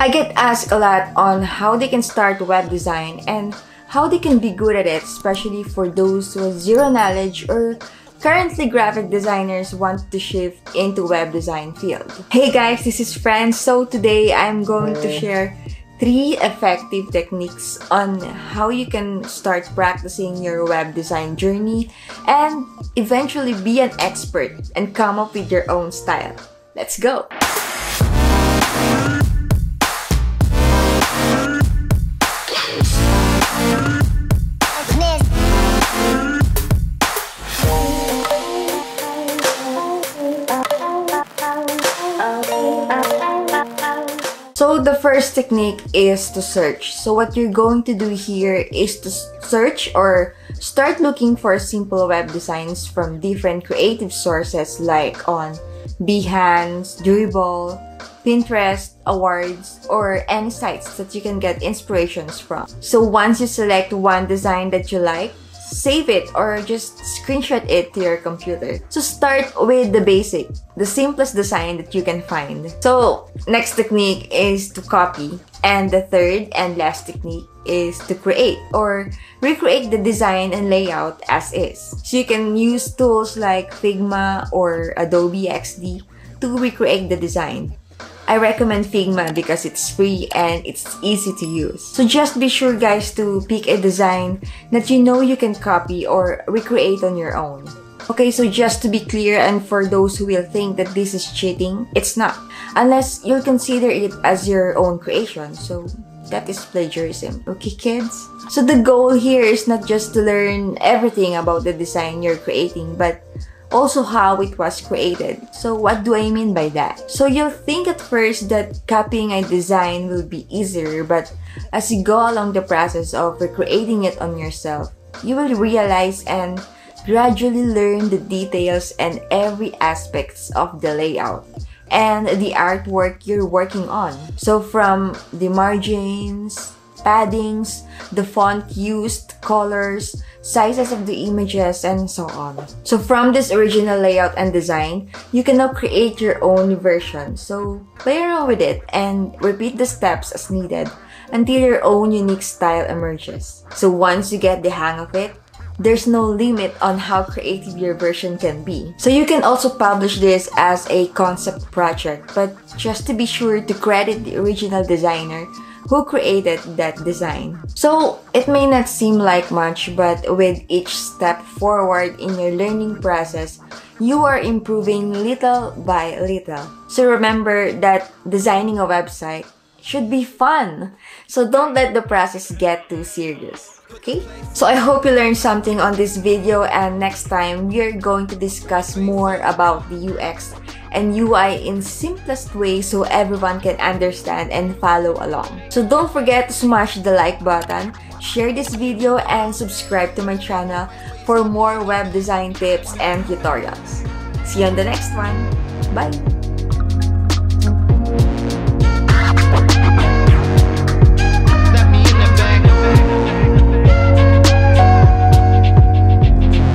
I get asked a lot on how they can start web design and how they can be good at it, especially for those with zero knowledge or currently graphic designers want to shift into web design field. Hey guys, this is Franz. So today I'm going to share three effective techniques on how you can start practicing your web design journey and eventually be an expert and come up with your own style. Let's go! So the first technique is to search. So what you're going to do here is to search or start looking for simple web designs from different creative sources like on Behance, Dribbble, Pinterest, Awwwards, or any sites that you can get inspirations from. So once you select one design that you like, save it or just screenshot it to your computer. So start with the basic, the simplest design that you can find. So next technique is to copy. And the third and last technique is to create or recreate the design and layout as is. So you can use tools like Figma or Adobe XD to recreate the design. I recommend Figma because it's free and it's easy to use. So just be sure guys to pick a design that you know you can copy or recreate on your own. Okay, so just to be clear and for those who will think that this is cheating, it's not. Unless you'll consider it as your own creation. So that is plagiarism. Okay, kids? So the goal here is not just to learn everything about the design you're creating, but also how it was created. So what do I mean by that? So you'll think at first that copying a design will be easier, but as you go along the process of recreating it on yourself, you will realize and gradually learn the details and every aspects of the layout and the artwork you're working on. So from the margins, paddings, the font used, colors, sizes of the images, and so on. So from this original layout and design, you can now create your own version. So play around with it and repeat the steps as needed until your own unique style emerges. So once you get the hang of it, there's no limit on how creative your version can be. So you can also publish this as a concept project, but just to be sure to credit the original designer who created that design. So it may not seem like much, but with each step forward in your learning process, you are improving little by little. So remember that designing a website should be fun. So don't let the process get too serious. Okay? So I hope you learned something on this video and next time we're going to discuss more about the UX and UI in simplest way so everyone can understand and follow along. So don't forget to smash the like button, share this video and subscribe to my channel for more web design tips and tutorials. See you on the next one. Bye!